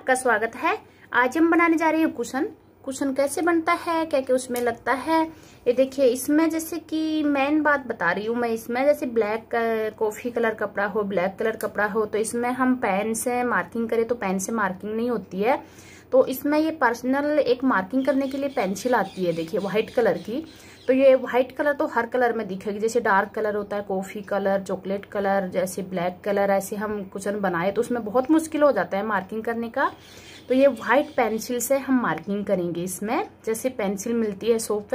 स्वागत है। आज हम बनाने जा रहे हैं कुशन। कुशन कैसे बनता है? क्या क्या उसमें लगता है? ये देखिए, इसमें जैसे कि मेन बात बता रही हूँ मैं, इसमें जैसे ब्लैक कॉफ़ी कलर कपड़ा हो ब्लैक कलर कपड़ा हो तो इसमें हम पेन से मार्किंग करें तो पेन से मार्किंग नहीं होती है। तो इसमें ये पर्सनल एक मार्किंग करने के लिए पेंसिल आती है, देखिए व्हाइट कलर की। तो ये व्हाइट कलर तो हर कलर में दिखेगी। जैसे डार्क कलर होता है कॉफ़ी कलर चॉकलेट कलर जैसे ब्लैक कलर ऐसे हम कुशन बनाए तो उसमें बहुत मुश्किल हो जाता है मार्किंग करने का। तो ये व्हाइट पेंसिल से हम मार्किंग करेंगे इसमें। जैसे पेंसिल मिलती है सोप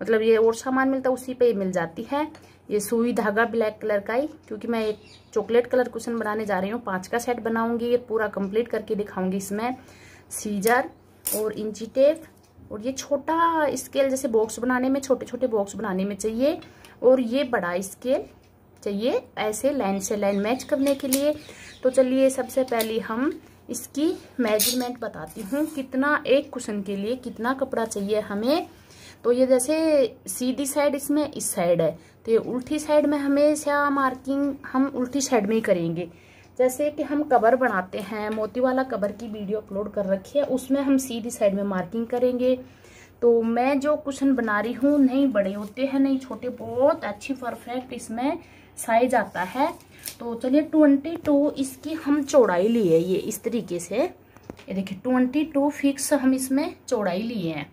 मतलब ये और सामान मिलता है, उसी पे ही मिल जाती है। ये सुई धागा ब्लैक कलर का ही, क्योंकि मैं एक चॉकलेट कलर कुशन बनाने जा रही हूँ। पाँच का सेट बनाऊँगी, ये पूरा कंप्लीट करके दिखाऊँगी इसमें। सीजर और इंची टेप और ये छोटा स्केल जैसे बॉक्स बनाने में छोटे छोटे बॉक्स बनाने में चाहिए और ये बड़ा स्केल चाहिए ऐसे लाइन से लाइन मैच करने के लिए। तो चलिए सबसे पहले हम इसकी मेज़रमेंट बताती हूँ, कितना एक कुशन के लिए कितना कपड़ा चाहिए हमें। तो ये जैसे सीधी साइड इसमें इस साइड है तो ये उल्टी साइड में हमेशा मार्किंग हम उल्टी साइड में ही करेंगे। जैसे कि हम कवर बनाते हैं, मोती वाला कवर की वीडियो अपलोड कर रखी है, उसमें हम सीधी साइड में मार्किंग करेंगे। तो मैं जो कुशन बना रही हूँ, नहीं बड़े होते हैं, नहीं छोटे, बहुत अच्छी परफेक्ट इसमें साइज़ आता है। तो चलिए ट्वेंटी टू, इसकी हम चौड़ाई लिए ये इस तरीके से। ये देखिए, ट्वेंटी टू फिक्स हम इसमें चौड़ाई लिए हैं।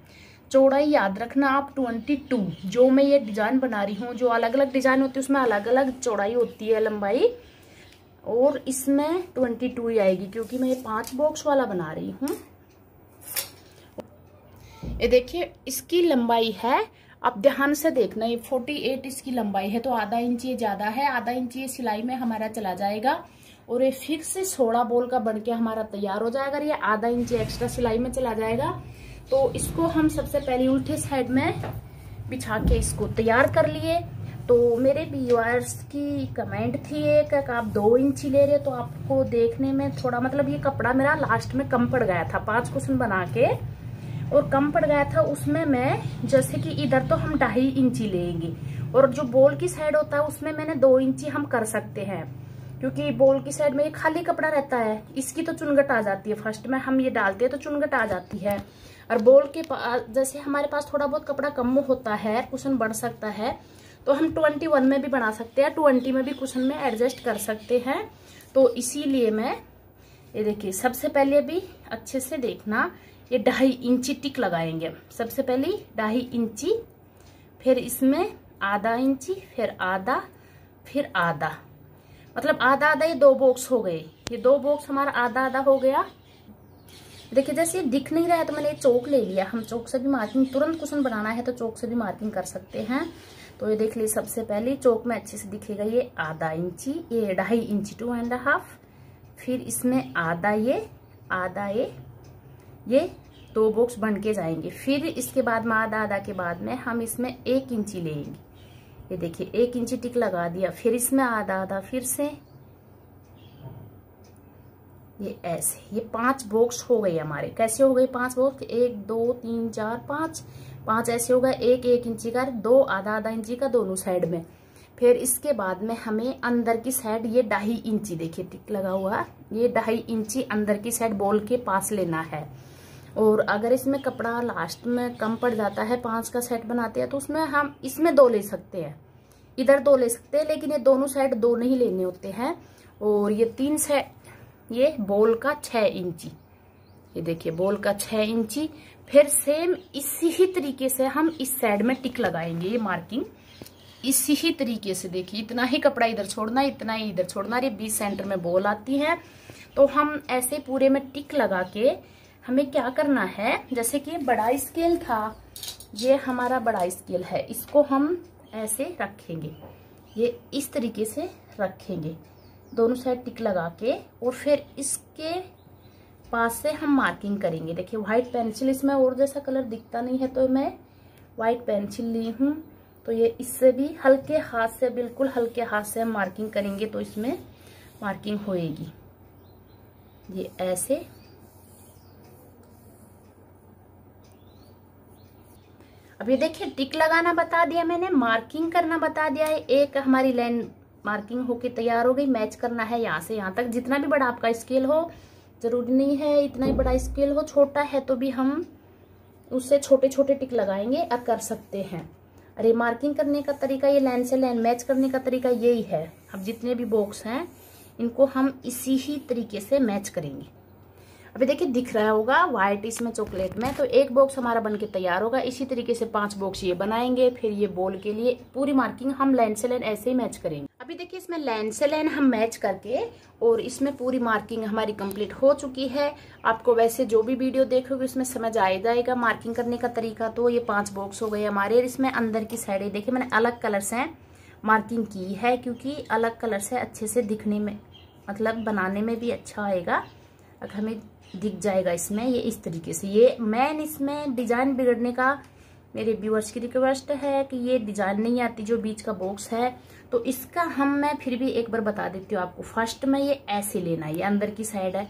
चौड़ाई याद रखना आप, ट्वेंटी टू, जो मैं ये डिज़ाइन बना रही हूँ, जो अलग अलग डिज़ाइन होती है, उसमें अलग अलग चौड़ाई होती है लंबाई। और इसमें ट्वेंटी टू ही आएगी, क्योंकि मैं ये पाँच बॉक्स वाला बना रही हूँ। ये देखिए, इसकी लंबाई है अब ध्यान से देखना, ये फोर्टी एट इसकी लंबाई है तो आधा इंच ये ज़्यादा है, आधा इंच ये सिलाई में हमारा चला जाएगा, और ये फिक्स सोलह बोल का बनके हमारा तैयार हो जाएगा ये आधा इंच एक्स्ट्रा सिलाई में चला जाएगा। तो इसको हम सबसे पहले उल्टे साइड में बिछा के इसको तैयार कर लिए। तो मेरे व्यूअर्स की कमेंट थी एक आप दो इंची ले रहे तो आपको देखने में थोड़ा मतलब ये कपड़ा मेरा लास्ट में कम पड़ गया था, पाँच कुशन बना के। और कम पड़ गया था, उसमें मैं, जैसे कि इधर तो हम ढाई इंची लेंगे। और जो बोल की साइड होता है, उसमें मैंने दो इंची हम कर सकते हैं। क्योंकि बोल की साइड में ये खाली कपड़ा रहता है, इसकी तो चुनगट आ जाती है। फ़र्स्ट में हम ये डालते हैं तो चुनगट आ जाती है। और बोल के पास जैसे हमारे पास थोड़ा बहुत कपड़ा कम होता है, कुशन बढ़ सकता है तो हम ट्वेंटी वन में भी बना सकते हैं, ट्वेंटी में भी कुशन में एडजस्ट कर सकते हैं। तो इसीलिए मैं, ये देखिए, सबसे पहले भी अच्छे से देखना, ये ढाई इंची टिक लगाएँगे। सबसे पहले ढाई इंची, फिर इसमें आधा इंची, फिर आधा फिर आधा। मतलब आधा आधा ये दो बॉक्स हो गए। ये दो बॉक्स हमारा आधा आधा हो गया। देखिए, जैसे ये दिख नहीं रहा है तो मैंने चौक ले लिया। हम चौक से भी मार्किंग तुरंत कुशन बनाना है तो चौक से भी मार्किंग कर सकते हैं। तो ये देख लीजिए, सबसे पहले चौक में अच्छे से दिखेगा ये आधा इंची, ये ढाई इंची टू एंड हाफ़ फिर इसमें आधा ये आधा ये ये दो बॉक्स बन के जाएँगे। फिर इसके बाद में, आधा आधा के बाद में हम इसमें एक इंची लेंगे। ये देखिए, एक इंची टिक लगा दिया। फिर इसमें आधा आधा, फिर से। ये ऐसे, ये पाँच बॉक्स हो गए हमारे। कैसे हो गए पाँच बॉक्स एक, दो, तीन, चार, पाँच। पाँच ऐसे होगा एक एक इंची का, दो आधा आधा इंची का दोनों साइड में। फिर इसके बाद में हमें अंदर की साइड ये ढाई इंची, देखिए, टिक लगा हुआ, ये ढाई इंची अंदर की साइड बॉल के पास लेना है। और अगर इसमें कपड़ा लास्ट में कम पड़ जाता है, पाँच का सेट बनाते हैं तो उसमें हम इसमें दो ले सकते हैं। इधर दो ले सकते हैं, लेकिन ये दोनों साइड दो नहीं लेने होते हैं। और ये तीन साइड ये बॉल का छह इंची। ये देखिए बॉल का छह इंची फिर सेम इसी ही तरीके से हम इस साइड में टिक लगाएँगे ये मार्किंग इसी ही तरीके से देखिए, इतना ही कपड़ा इधर छोड़ना, इतना ही इधर छोड़ना ये बीस सेंटर में बॉल आती है। तो हम ऐसे पूरे में टिक लगा के हमें क्या करना है, जैसे कि बड़ा स्केल था, ये हमारा बड़ा स्केल है, इसको हम ऐसे रखेंगे, ये इस तरीके से रखेंगे। दोनों साइड टिक लगा के, और फिर इसके पास से हम मार्किंग करेंगे। देखिए व्हाइट पेंसिल इसमें और जैसा कलर दिखता नहीं है तो मैं व्हाइट पेंसिल ली हूँ। तो ये इससे भी हल्के हाथ से, बिल्कुल हल्के हाथ से हम मार्किंग करेंगे तो इसमें मार्किंग होएगी। ये ऐसे। अब ये देखिए टिक लगाना बता दिया मैंने मार्किंग करना बता दिया है। एक हमारी लाइन मार्किंग होके तैयार हो गई मैच करना है यहाँ से यहाँ तक। जितना भी बड़ा आपका स्केल हो ज़रूरी नहीं है, इतना ही बड़ा स्केल हो, छोटा है तो भी हम उससे छोटे छोटे टिक लगाएँगे और कर सकते हैं। अरे मार्किंग करने का तरीका, ये लाइन से लाइन मैच करने का तरीका यही है। अब जितने भी बॉक्स हैं, इनको हम इसी ही तरीके से मैच करेंगे। अभी देखिए, दिख रहा होगा व्हाइट इसमें चॉकलेट में तो एक बॉक्स हमारा बनके तैयार होगा। इसी तरीके से पाँच बॉक्स ये बनाएँगे, फिर ये बॉल के लिए पूरी मार्किंग हम लाइन से लाइन ऐसे ही मैच करेंगे। अभी देखिए इसमें लाइन से लाइन हम मैच करके और इसमें पूरी मार्किंग हमारी कंप्लीट हो चुकी है। आपको वैसे जो भी वीडियो देखोगे उसमें समझ आ जाएगा मार्किंग करने का तरीका। तो ये पाँच बॉक्स हो गए हमारे इसमें अंदर की साइड देखिए मैंने अलग कलर से मार्किंग की है क्योंकि अलग कलर से अच्छे से दिखने में मतलब बनाने में भी अच्छा आएगा। अगर हमें दिख जाएगा इसमें, ये इस तरीके से। ये मैन इसमें डिज़ाइन बिगड़ने का मेरे व्यूअर्स की रिक्वेस्ट है कि ये डिज़ाइन नहीं आती जो बीच का बॉक्स है तो इसका हम, मैं फिर भी एक बार बता देती हूँ आपको। फ़र्स्ट में ये ऐसे लेना है, ये अंदर की साइड है,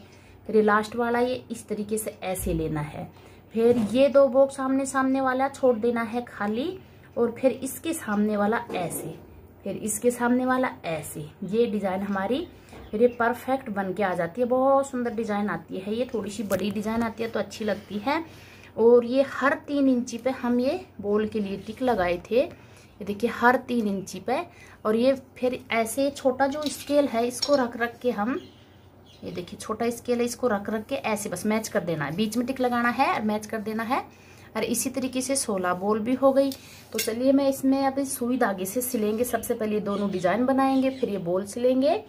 फिर ये लास्ट वाला ये इस तरीके से ऐसे लेना है। फिर ये दो बॉक्स सामने सामने वाला छोड़ देना है खाली, और फिर इसके सामने वाला ऐसे, फिर इसके सामने वाला ऐसे। ये डिज़ाइन हमारी फिर ये परफेक्ट बन के आ जाती है। बहुत सुंदर डिज़ाइन आती है, ये थोड़ी सी बड़ी डिज़ाइन आती है तो अच्छी लगती है। और ये हर तीन इंची पे हम ये बोल के लिए टिक लगाए थे। ये देखिए, हर तीन इंची पे। और ये फिर ऐसे छोटा जो स्केल है, इसको रख रख के हम, ये देखिए, छोटा स्केल है, इसको रख रख के ऐसे बस मैच कर देना है। बीच में टिक लगाना है और मैच कर देना है। और इसी तरीके से सोलह बोल भी हो गई। तो चलिए, मैं इसमें अभी सुई धागे से सिलेंगे। सबसे पहले दोनों डिज़ाइन बनाएँगे, फिर ये बोल सिलेंगे।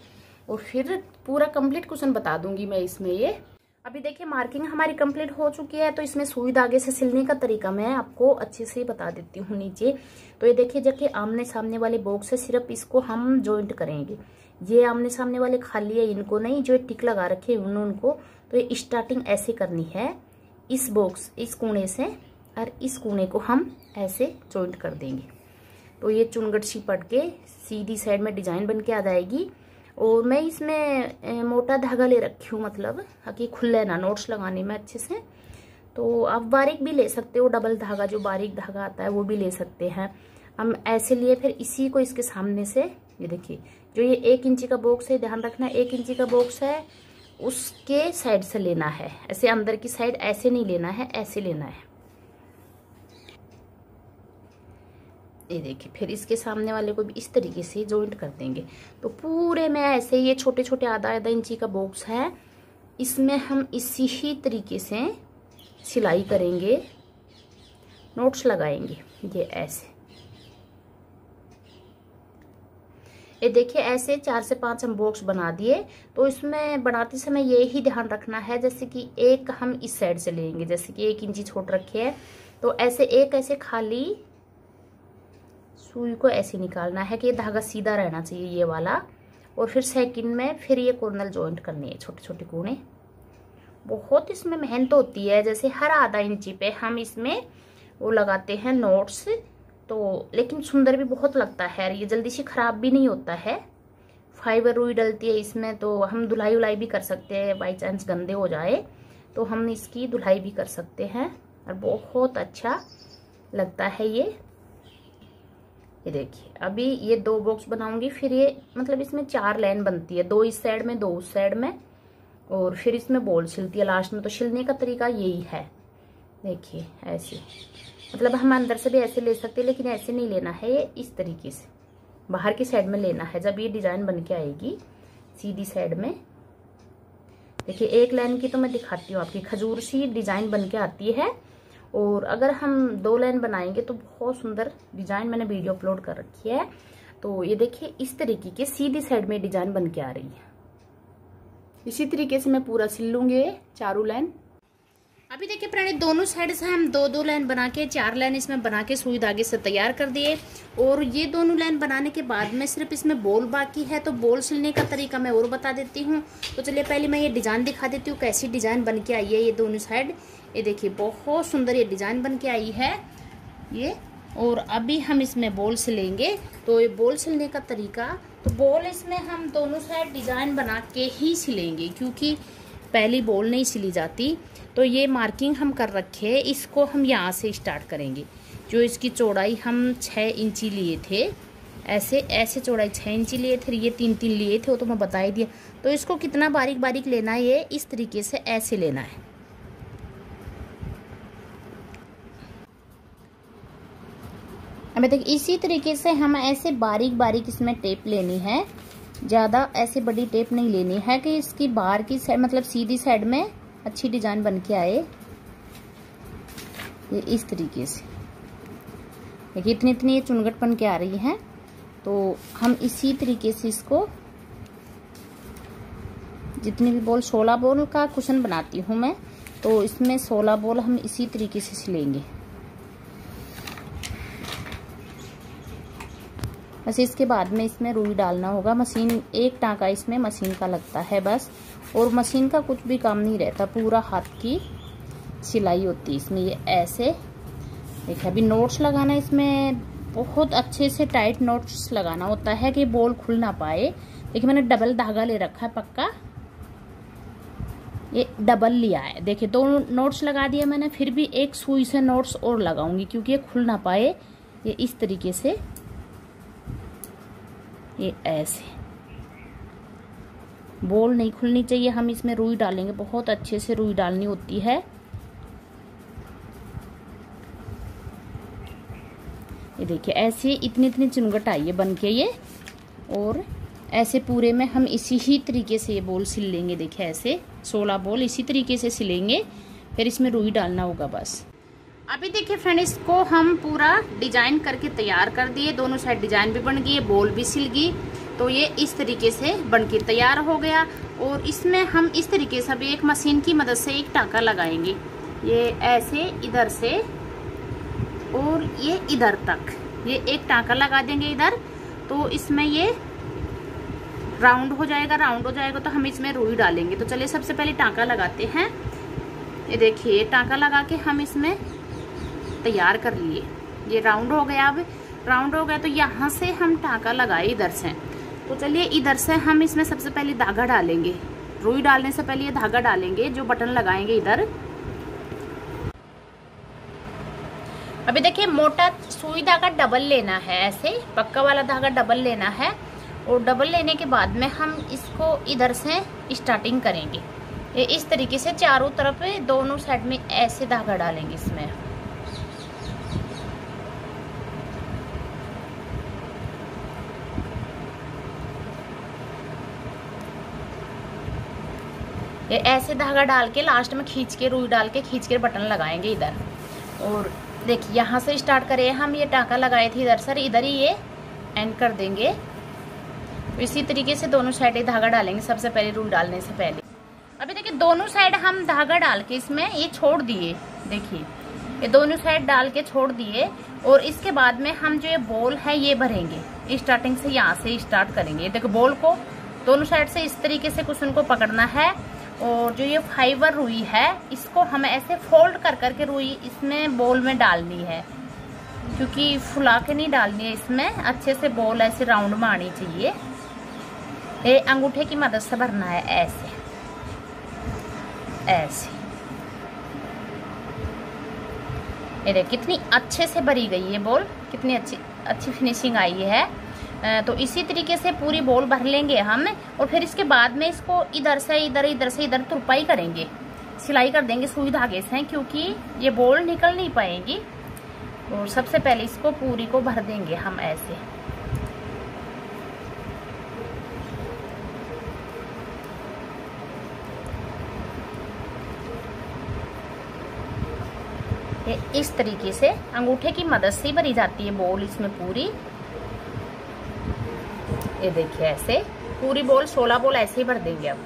और फिर पूरा कंप्लीट क्वेश्चन बता दूँगी मैं इसमें ये। अभी देखिए मार्किंग हमारी कंप्लीट हो चुकी है तो इसमें सुई धागे से सिलने का तरीका मैं आपको अच्छे से बता देती हूँ नीचे। तो ये देखिए, जबकि आमने सामने वाले बॉक्स है सिर्फ़ इसको हम ज्वाइंट करेंगे। ये आमने सामने वाले खाली है, इनको नहीं, जो टिक लगा रखे उन उनको तो ये स्टार्टिंग ऐसे करनी है, इस बॉक्स इस कोने से, और इस कोने को हम ऐसे ज्वाइंट कर देंगे। तो ये चुनगट सी पट के, सीधी साइड में डिज़ाइन बन के आ जाएगी। और मैं इसमें मोटा धागा ले रखी हूँ मतलब ताकि खुले ना, नोट्स लगाने में अच्छे से। तो आप बारीक भी ले सकते हो, डबल धागा, जो बारीक धागा आता है, वो भी ले सकते हैं। हम ऐसे लिए फिर इसी को इसके सामने से, ये देखिए, जो ये एक इंची का बॉक्स है, ध्यान रखना, एक इंची का बॉक्स है, उसके साइड से लेना है। ऐसे अंदर की साइड ऐसे नहीं लेना है, ऐसे लेना है। ये देखिए, फिर इसके सामने वाले को भी इस तरीके से जॉइंट कर देंगे। तो पूरे में ऐसे ये छोटे छोटे आधा आधा इंची का बॉक्स है। इसमें हम इसी ही तरीके से सिलाई करेंगे। नोट्स लगाएँगे, ये ऐसे। ये देखिए, ऐसे चार से पाँच हम बॉक्स बना दिए। तो इसमें बनाते समय ये ही ध्यान रखना है, जैसे कि एक हम इस साइड से लेंगे, जैसे कि एक इंची छोट रखे है। तो ऐसे एक ऐसे खाली सुई को ऐसे निकालना है कि ये धागा सीधा रहना चाहिए ये वाला। और फिर सेकंड में फिर ये कॉर्नल जॉइंट करनी है छोटे छोटे कोने। बहुत इसमें मेहनत होती है, जैसे हर आधा इंची पे हम इसमें वो लगाते हैं नोट्स तो लेकिन सुंदर भी बहुत लगता है। ये जल्दी से ख़राब भी नहीं होता है। फाइबर रुई डलती है इसमें तो हम धुलाई उलाई भी कर सकते हैं बाई चांस गंदे हो जाए तो हम इसकी धुलाई भी कर सकते हैं। और बहुत अच्छा लगता है ये। ये देखिए, अभी ये दो बॉक्स बनाऊँगी, फिर ये मतलब इसमें चार लाइन बनती है, दो इस साइड में, दो उस साइड में, और फिर इसमें बॉल छिलती है। लास्ट में तो छिलने का तरीका यही है। देखिए, ऐसे। मतलब हम अंदर से भी ऐसे ले सकते हैं, लेकिन ऐसे नहीं लेना है ये इस तरीके से। बाहर की साइड में लेना है, जब ये डिज़ाइन बन के आएगी, सीधी साइड में। देखिए, एक लाइन की तो मैं दिखाती हूँ आपकी। खजूर सी डिज़ाइन बन के आती है। और अगर हम दो लाइन बनाएँगे तो बहुत सुंदर डिज़ाइन मैंने वीडियो अपलोड कर रखी है। तो ये देखिए, इस तरीके की सीधी साइड में डिज़ाइन बन के आ रही है। इसी तरीके से मैं पूरा सिल लूँगी चारों लाइन। अभी देखिए प्राणी, दोनों साइड से हम दो दो लाइन बना के, चार लाइन इसमें बना के सुई धागे से तैयार कर दिए। और ये दोनों लाइन बनाने के बाद में सिर्फ़ इसमें बोल बाकी है तो बोल सिलने का तरीका मैं और बता देती हूँ। तो चलिए पहले मैं ये डिज़ाइन दिखा देती हूँ, कैसी डिज़ाइन बन के आई है ये दोनों साइड। ये देखिए, बहुत सुंदर ये डिज़ाइन बन के आई है ये। और अभी हम इसमें बोल सिलेंगे तो ये बोल सिलने का तरीका तो बोल इसमें हम दोनों साइड डिज़ाइन बना के ही सिलेंगे, क्योंकि पहली बोल नहीं सिली जाती। तो ये मार्किंग हम कर रखे है, इसको हम यहाँ से स्टार्ट करेंगे। जो इसकी चौड़ाई हम छः इंची लिए थे, ऐसे ऐसे चौड़ाई छः इंची लिए थे, ये तीन तीन लिए थे, वो तो मैं बता ही दिया। तो इसको कितना बारीक बारीक लेना है, ये इस तरीके से ऐसे लेना है। अब देख, इसी तरीके से हम ऐसे बारीक बारीक इसमें टेप लेनी है। ज़्यादा ऐसे बड़ी टेप नहीं लेनी है कि इसकी बाहर की मतलब सीधी साइड में अच्छी डिज़ाइन बन के आए। ये इस तरीके से। देखिए, इतनी इतनी ये चुनगट बन के आ रही है। तो हम इसी तरीके से इसको जितनी भी बॉल, सोलह बॉल का कुशन बनाती हूँ मैं तो इसमें सोलह बॉल हम इसी तरीके से सिलेंगे। बस इसके बाद में इसमें रुई डालना होगा। मशीन, एक टाँका इसमें मशीन का लगता है बस। और मशीन का कुछ भी काम नहीं रहता, पूरा हाथ की सिलाई होती है इसमें, ये ऐसे। देखिए, अभी नोट्स लगाना, इसमें बहुत अच्छे से टाइट नोट्स लगाना होता है कि बॉल खुल ना पाए। देखिए, मैंने डबल धागा ले रखा है पक्का। ये डबल लिया है। देखिए, दो नोट्स लगा दिया मैंने, फिर भी एक सुई से नोट्स और लगाऊँगी, क्योंकि ये खुल ना पाए। ये इस तरीके से, ये ऐसे। बॉल नहीं खुलनी चाहिए, हम इसमें रुई डालेंगे। बहुत अच्छे से रुई डालनी होती है। ये देखिए, ऐसे इतनी इतनी चुनगट आई है बन के ये। और ऐसे पूरे में हम इसी ही तरीके से ये बोल सिल लेंगे। देखिए, ऐसे सोलह बोल इसी तरीके से सिलेंगे। फिर इसमें रुई डालना होगा बस। अभी देखिए फ्रेंड इसको हम पूरा डिज़ाइन करके तैयार कर दिए। दोनों साइड डिज़ाइन भी बन गई, बोल भी सिल गई। तो ये इस तरीके से बन के तैयार हो गया और इसमें हम इस तरीके से अभी एक मशीन की मदद से एक टाका लगाएँगे। ये ऐसे इधर से और ये इधर तक। ये एक टाका लगा देंगे इधर तो इसमें ये राउंड हो जाएगा। राउंड हो जाएगा तो हम इसमें रुई डालेंगे। तो चलिए सबसे पहले टाका लगाते हैं। ये देखिए टाका लगा के हम इसमें तैयार कर लिए। ये राउंड हो गया अब। राउंड हो गया तो यहाँ से हम टाका लगाए इधर से। तो चलिए इधर से हम इसमें सबसे पहले धागा डालेंगे। रुई डालने से पहले ये धागा डालेंगे, जो बटन लगाएँगे इधर। अभी देखिए, मोटा सुई धागा डबल लेना है ऐसे, पक्का वाला धागा डबल लेना है। और डबल लेने के बाद में हम इसको इधर से स्टार्टिंग करेंगे। इस तरीके से चारों तरफ़, दोनों साइड में ऐसे धागा डालेंगे इसमें। ऐसे धागा डाल के लास्ट में खींच के, रुई डाल के खींच के बटन लगाएँगे इधर। और देखिए यहाँ से स्टार्ट करें। हम ये टाका लगाए थे इधर। सर, इधर ही ये एंड कर देंगे। इसी तरीके से दोनों साइड धागा डालेंगे। सबसे पहले रूल डालने से पहले। अभी देखिए, दोनों साइड हम धागा डाल के इसमें ये छोड़ दिए। देखिए, ये दोनों साइड डाल के छोड़ दिए। और इसके बाद में हम जो ये बॉल है, ये भरेंगे। स्टार्टिंग से यहाँ से स्टार्ट करेंगे। देखो बॉल को दोनों साइड से इस तरीके से कुछ उनको पकड़ना है। और जो ये फाइबर रुई है, इसको हमें ऐसे फोल्ड कर करके रुई इसमें बोल में डालनी है। क्योंकि फुला के नहीं डालनी है इसमें, अच्छे से बोल ऐसे राउंड में आनी चाहिए। ये अंगूठे की मदद से भरना है ऐसे। ऐसे। ये कितनी अच्छे से भरी गई है बॉल। कितनी अच्छी अच्छी फिनिशिंग आई है। तो इसी तरीके से पूरी बॉल भर लेंगे हम और फिर इसके बाद में इसको इधर से, इधर इधर से, इधर तुरपाई करेंगे। सिलाई कर देंगे सुई धागे से क्योंकि ये बॉल निकल नहीं पाएगी। और सबसे पहले इसको पूरी को भर देंगे हम ऐसे। इस तरीके से अंगूठे की मदद से भरी जाती है बॉल इसमें पूरी। ये देखिए ऐसे। पूरी बोल सोलह बोल ऐसे ही भर देंगे अब।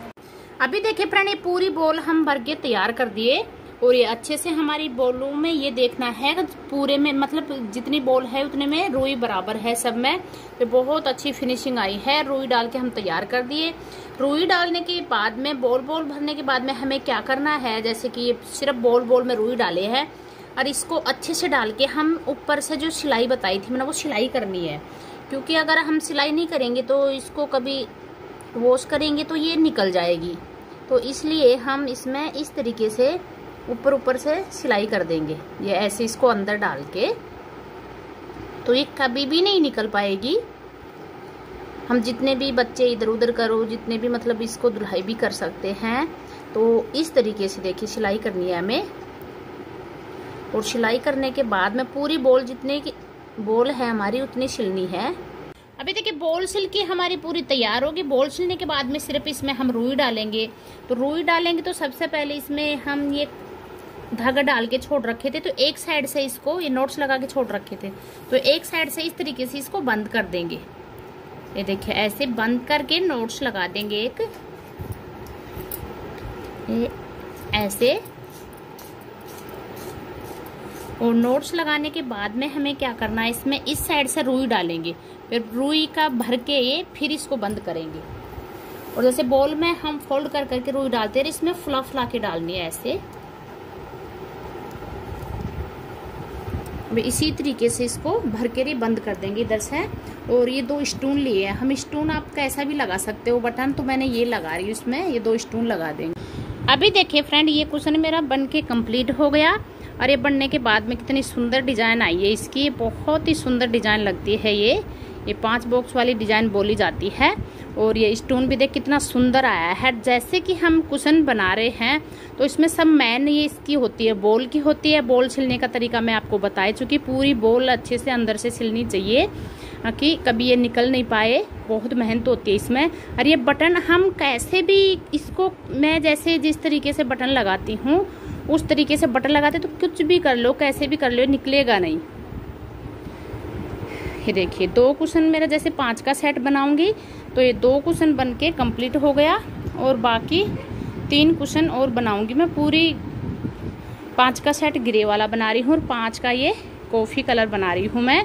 अभी देखिए प्राणी पूरी बोल हम भर के तैयार कर दिए। और ये अच्छे से हमारी बोलों में ये देखना है, पूरे में मतलब जितनी बोल है उतने में रुई बराबर है सब में। तो बहुत अच्छी फिनिशिंग आई है, रुई डाल के हम तैयार कर दिए। रुई डालने के बाद में बोल बोल भरने के बाद में हमें क्या करना है, जैसे कि ये सिर्फ़ बोल बोल में रुई डाले है। और इसको अच्छे से डाल के हम ऊपर से जो सिलाई बताई थी मैंने वो सिलाई करनी है। क्योंकि अगर हम सिलाई नहीं करेंगे तो इसको कभी वॉश करेंगे तो ये निकल जाएगी। तो इसलिए हम इसमें इस तरीके से ऊपर ऊपर से सिलाई कर देंगे। ये ऐसे इसको अंदर डाल के। तो ये कभी भी नहीं निकल पाएगी। हम जितने भी बच्चे इधर उधर करो, जितने भी मतलब इसको धुलाई भी कर सकते हैं। तो इस तरीके से देखिए सिलाई करनी है हमें। और सिलाई करने के बाद में पूरी बॉल जितने की बोल है हमारी, उतनी सिलनी है। अभी देखिए, बोल सिल की हमारी पूरी तैयार होगी। बोल सिलने के बाद में सिर्फ़ इसमें हम रुई डालेंगे। तो रुई डालेंगे तो सबसे पहले इसमें हम ये धागा डाल के छोड़ रखे थे। तो एक साइड से इसको, ये नोट्स लगा के छोड़ रखे थे। तो एक साइड से इस तरीके से इसको बंद कर देंगे। ये देखिए, ऐसे बंद करके नोट्स लगा देंगे एक। ऐसे और नोट्स लगाने के बाद में हमें क्या करना है, इसमें इस साइड से रुई डालेंगे। फिर रुई का भर के ये फिर इसको बंद करेंगे। और जैसे बॉल में हम फोल्ड कर करके रुई डालते हैं, इसमें फुला फुला के डालनी है ऐसे। इसी तरीके से इसको भर के ही बंद कर देंगे, इधर से। और ये दो स्टून लिए हैं। हम स्टून आप कैसा भी लगा सकते हो बटन तो मैंने ये लगा रही हूँ इसमें, ये दो स्टून लगा देंगे। अभी देखिए फ्रेंड ये क्वेश्चन मेरा बन के कंप्लीट हो गया। और ये बनने के बाद में कितनी सुंदर डिज़ाइन आई है। इसकी बहुत ही सुंदर डिज़ाइन लगती है ये। ये पाँच बॉक्स वाली डिज़ाइन बोली जाती है और ये स्टोन भी देख कितना सुंदर आया है। जैसे कि हम कुशन बना रहे हैं तो इसमें सब मैन ये इसकी होती है, बोल की होती है। बोल छिलने का तरीका मैं आपको बता चुकी पूरी बोल अच्छे से अंदर से छिलनी चाहिए कि कभी ये निकल नहीं पाए। बहुत मेहनत होती है इसमें। और ये बटन हम कैसे भी इसको, मैं जैसे जिस तरीके से बटन लगाती हूँ उस तरीके से बटन लगाते तो कुछ भी कर लो, कैसे भी कर लो, निकलेगा नहीं। ये देखिए, दो कुशन मेरा जैसे पाँच का सेट बनाऊँगी तो ये दो कुशन बन के कंप्लीट हो गया, और बाकी तीन कुशन और बनाऊँगी मैं। पूरी पाँच का सेट ग्रे वाला बना रही हूँ, और पाँच का ये कॉफ़ी कलर बना रही हूँ मैं।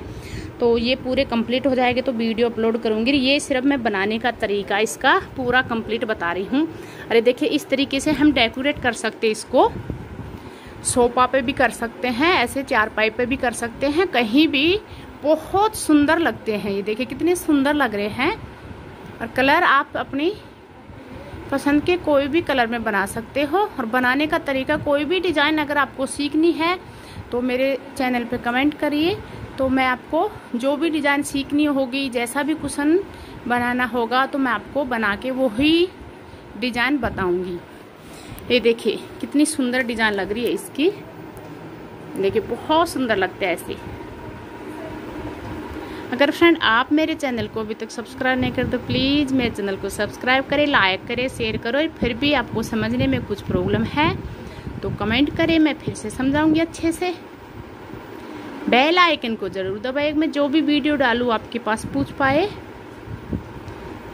तो ये पूरे कंप्लीट हो जाएँगे तो वीडियो अपलोड करूँगी। ये सिर्फ़ मैं बनाने का तरीका, इसका पूरा कंप्लीट बता रही हूँ। अरे देखिए, इस तरीके से हम डेकोरेट कर सकते इसको। सोफा पे भी कर सकते हैं, ऐसे चार पाई पे भी कर सकते हैं। कहीं भी बहुत सुंदर लगते हैं ये। देखिए, कितने सुंदर लग रहे हैं। और कलर आप अपनी पसंद के कोई भी कलर में बना सकते हो। और बनाने का तरीका, कोई भी डिज़ाइन अगर आपको सीखनी है तो मेरे चैनल पे कमेंट करिए। तो मैं आपको जो भी डिज़ाइन सीखनी होगी, जैसा भी कुशन बनाना होगा तो मैं आपको बना के वही डिज़ाइन बताऊँगी। ये देखिए, कितनी सुंदर डिज़ाइन लग रही है इसकी। देखिए, बहुत सुंदर लगता है ऐसे। अगर फ्रेंड आप मेरे चैनल को अभी तक सब्सक्राइब नहीं कर तो प्लीज़ मेरे चैनल को सब्सक्राइब करें, लाइक करें, शेयर करो फिर भी आपको समझने में कुछ प्रॉब्लम है तो कमेंट करें, मैं फिर से समझाऊँगी अच्छे से। बेल आइकन को ज़रूर दबाए मैं जो भी वीडियो डालूँ आपके पास पूछ पाए।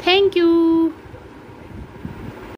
Thank you.